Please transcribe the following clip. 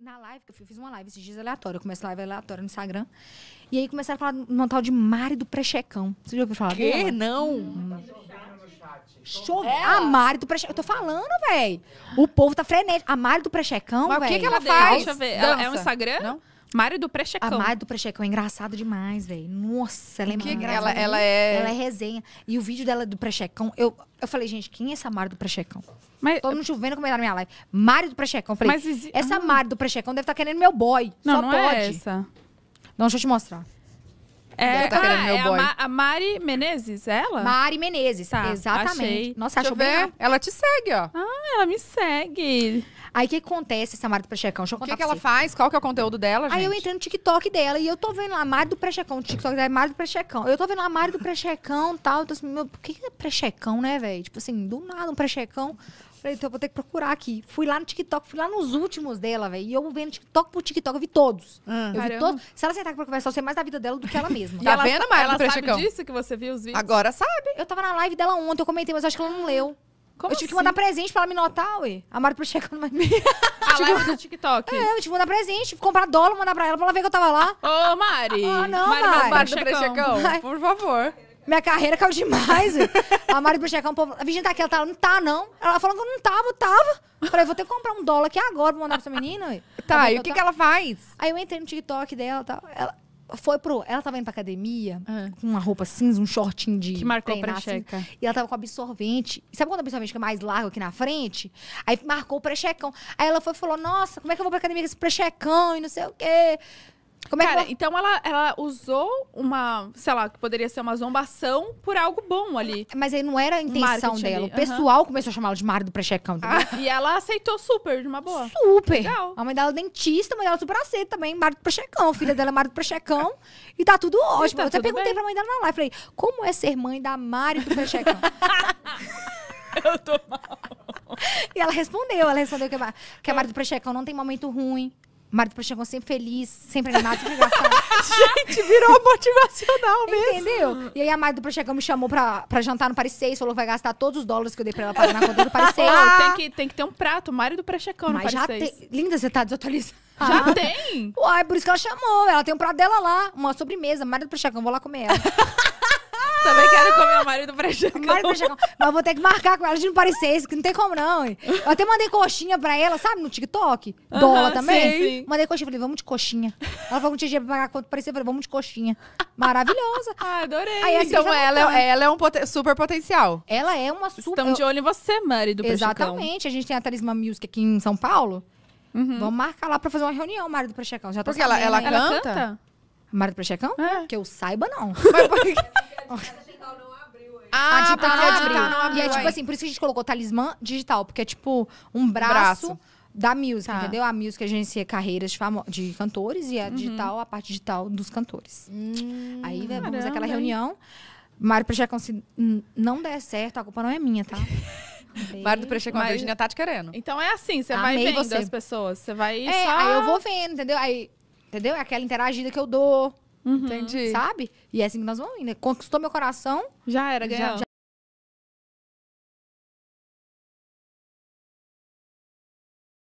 na live, que eu fiz uma live esses dias aleatória. Eu começo live aleatória no Instagram. E aí começaram a falar num tal de Mari do Prechecão. Você já ouviu falar Que? dela? Não. Chove... A Mari do Prechecão. Eu tô falando, velho. O povo tá frenético. A Mari do Prechecão, Mas velho. o que que ela faz? Deixa eu ver. Ela- É um Dança. Instagram? Não? Mário do A Prechecão. Mari do Prechecão é engraçada demais, velho. Nossa, ela é Que- muito ela, engraçada. ela é... Ela é resenha. E o vídeo dela do Prechecão, eu, eu falei, gente, quem é essa Mari do Prechecão? Mas, Todo mundo chovendo comentário na minha live. Mari do Prechecão. Eu falei, mas exi- essa Ah. Mari do Prechecão deve estar querendo meu boy. Não, Só não pode. é essa. Não, deixa eu te mostrar. É, tá ah, meu é a, boy. Ma- a Mari Menezes, ela? Mari Menezes. Tá, Exatamente. achei. Nossa, Deixa eu achou bem. Ela te segue, ó. Ah, ela me segue. Aí o que acontece, essa Mari do Prechecão? Deixa eu O contar que, que pra ela você. faz? Qual que é o conteúdo dela, gente? Aí eu entrei no TikTok dela e eu tô vendo lá a Mari do Prechecão. O TikTok dela é Mari do Prechecão. Eu tô vendo lá a Mari do Prechecão e tal. Eu tô assim, meu, por que, que é Prechecão, né, velho? Tipo assim, do nada um Prechecão. Falei, então eu vou ter que procurar aqui. Fui lá no TikTok, fui lá nos últimos dela, velho. E eu vendo TikTok por TikTok, eu vi todos. Ah. Eu vi Caramba. todos. Se ela sentar aqui pra conversar, eu sei mais da vida dela do que ela mesma. E Tá ela, vendo, Mari ela do Prechecão? sabe disso que você viu os vídeos? Agora sabe. Eu tava na live dela ontem, eu comentei, mas eu acho que ela não leu. Como eu tive que assim? mandar presente pra ela me notar, ué. A Mari do Prechecão não vai me. A live do TikTok. É, eu tive que mandar presente, comprar dólar, mandar pra ela pra ela ver que eu tava lá. Ô, Mari. Ah, não, Mari, Mari. Mari Prechecão. Por favor. Minha carreira caiu demais. a Mari Bruxecão, o povo, a Virgínia tá aqui, ela tá, não tá, não. Ela falou que eu não tava, eu tava. Falei, vou ter que comprar um dólar aqui agora pra mandar pra essa menina. ué. Tá, e eu o que, que ela faz? Aí eu entrei no TikTok dela e tal. Ela foi pro. Ela tava indo pra academia Ah. com uma roupa cinza, um shortinho de. Que marcou treinar, assim, precheca. E ela tava com absorvente. Sabe quando o absorvente fica mais largo aqui na frente? Aí marcou o prechecão. Aí ela foi e falou: Nossa, como é que eu vou pra academia com esse prechecão e não sei o quê? Como é que Cara, então ela, ela usou uma, sei lá, que poderia ser uma zombação por algo bom ali. Mas aí não era a intenção marketing dela. ali, O pessoal começou a chamar ela de Mari do Prechecão, entendeu? E ela aceitou super, de uma boa. Super. Legal. A mãe dela é dentista, a mãe dela super aceita também, Mari do Prechecão. A filha dela é Mari do Prechecão. e tá tudo ótimo. tá eu até perguntei bem. pra mãe dela na live. Falei, como é ser mãe da Mari do Prechecão? Eu tô mal. e ela respondeu. Ela respondeu que a, Ma- que a Mari do Prechecão não tem momento ruim. Mari do Prechecão sempre feliz, sempre animada, sempre engraçada. Gente, virou motivacional mesmo. Entendeu? E aí a Mari do Prechecão me chamou pra, pra jantar no Paris 6, falou que vai gastar todos os dólares que eu dei pra ela pagar na conta do Paris 6. Pô, tem, que, tem que ter um prato, Mário do Prechecão no Mas já Paris tem. Linda, você tá desatualizada. Já tem? Uai, por isso que ela chamou. Ela tem um prato dela lá, uma sobremesa. Mari do Prechecão, vou lá comer ela. Também quero comer a Mário do Prechecão. Mas vou ter que marcar com ela de não parecer isso, que não tem como não. hein? Eu até mandei coxinha pra ela, sabe, no TikTok. Dólar também. sei, sim. Mandei coxinha, falei, vamos de coxinha. Ela falou que tinha dinheiro pra pagar a conta do parecer, eu falei, vamos de coxinha. Maravilhosa. Ah, adorei. Aí, assim, Então ela, tá. é- ela é um poten- super potencial. Ela é uma super... Estão de olho em você, Mari do Prechecão. Exatamente. A gente tem a Talismã Music aqui em São Paulo. Uhum. Vamos marcar lá pra fazer uma reunião, Mari do Prechecão. Já tô Porque ela- sabendo, ela? Ela Canta? canta? Mari do Prechecão? É. Que eu saiba, não. Ah, a digital não a abriu. digital não abriu E é tipo ainda. assim, por isso que a gente colocou talismã digital, porque é tipo um braço, braço. da music, Tá. entendeu? A music agencia carreiras de, famo- de cantores e a digital, a parte digital dos cantores. Aí né, vamos aquela reunião. Mário Prechecão, se n- não der certo, a culpa não é minha, tá? Mário do Prechecão, a Virginia tá te querendo. Então é assim, você vai vendo você. as pessoas. Você vai É, só... aí eu vou vendo, entendeu? Aí, entendeu? É aquela interagida que eu dou, Uhum. Entendi. sabe? E é assim que nós vamos indo. Conquistou meu coração, Já era, ganhou. já